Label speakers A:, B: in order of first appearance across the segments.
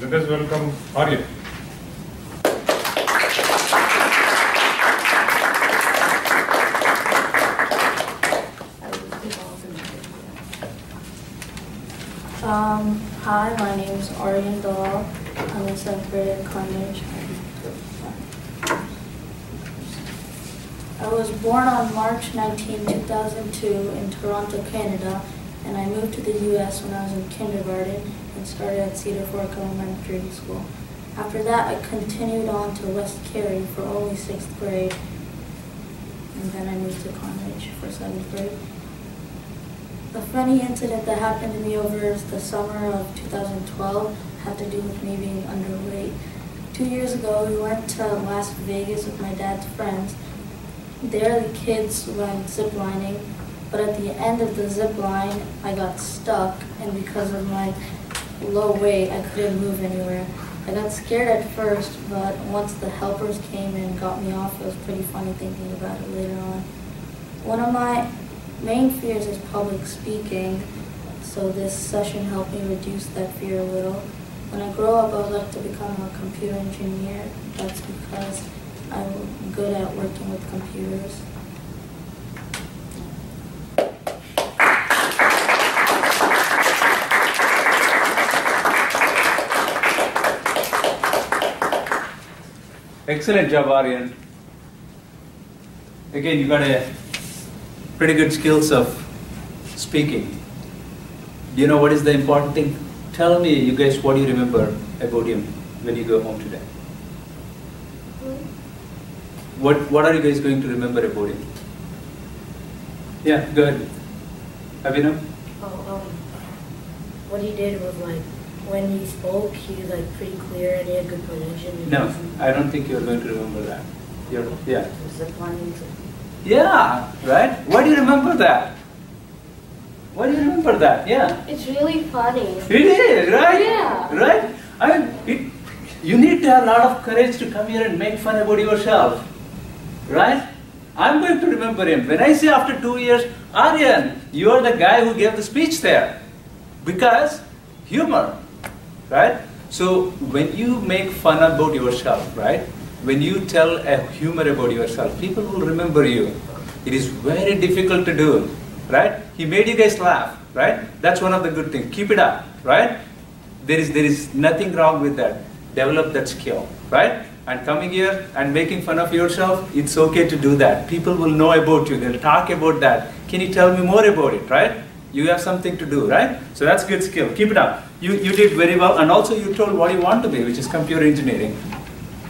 A: let us welcome Aryan.
B: Um, hi, my name is Aryan Dalal. I'm in seventh grade at Carnegie. I was born on March 19, 2002 in Toronto, Canada, and I moved to the U.S. when I was in kindergarten and started at Cedar Fork Elementary School. After that, I continued on to West Cary for only sixth grade, and then I moved to Carnegie for seventh grade. A funny incident that happened to me over the summer of 2012 had to do with me being underweight. Two years ago, we went to Las Vegas with my dad's friends. There, the kids went ziplining, but at the end of the zip line, I got stuck, and because of my low weight, I couldn't move anywhere. I got scared at first, but once the helpers came and got me off, it was pretty funny thinking about it later on. One of my main fears is public speaking, so this session helped me reduce that fear a little. When I grow up, I would like to become a computer engineer. That's because I'm good at working with computers.
C: Excellent job, Aryan. Again, you got a pretty good skills of speaking. Do you know what is the important thing? Tell me, you guys, what do you remember about him when you go home today? What What are you guys going to remember about him? Yeah, go ahead. Abhinav?
D: Oh, um, what he did was like when he spoke, he was like pretty clear and he had good pronunciation.
C: No, I don't think you're going to remember that. You're, yeah.
D: Ziplining.
C: Yeah, right? Why do you remember that? Why do you remember that? Yeah.
B: It's really funny.
C: It is, right?
B: Yeah.
C: Right? I mean, it, you need to have a lot of courage to come here and make fun about yourself. Right? I'm going to remember him. When I say after two years, Aryan, you are the guy who gave the speech there. Because humor. Right? So when you make fun about yourself, right? When you tell a humor about yourself, people will remember you. It is very difficult to do, right? He made you guys laugh, right? That's one of the good things. Keep it up, right? There is there is nothing wrong with that. Develop that skill, right? And coming here and making fun of yourself, it's okay to do that. People will know about you. They'll talk about that. Can you tell me more about it, right? You have something to do, right? So that's good skill. Keep it up. You you did very well, and also you told what you want to be, which is computer engineering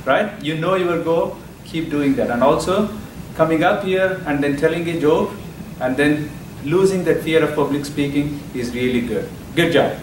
C: right? You know your goal, keep doing that. And also coming up here and then telling a joke and then losing that fear of public speaking is really good. Good job.